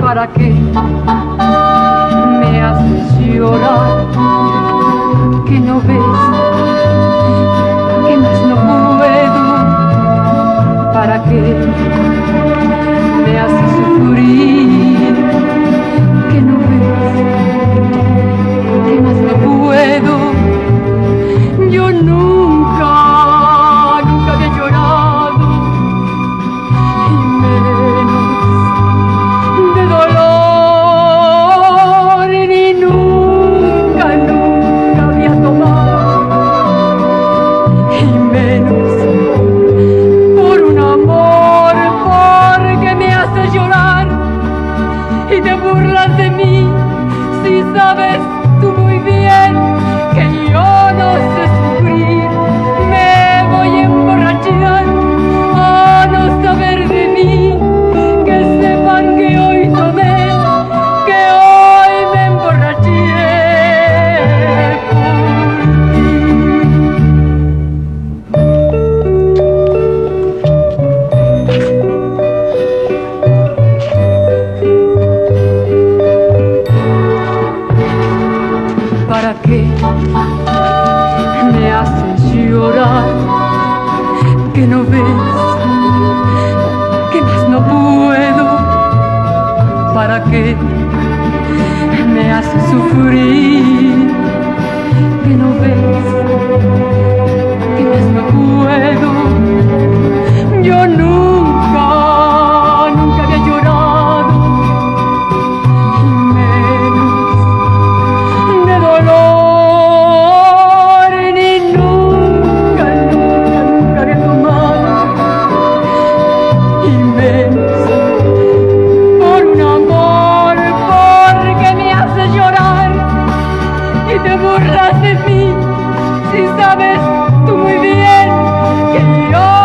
¿Para qué me haces llorar? Que no ves que más no puedo. ¿Para qué? para. de mí, si sabes tú muy bien que yo...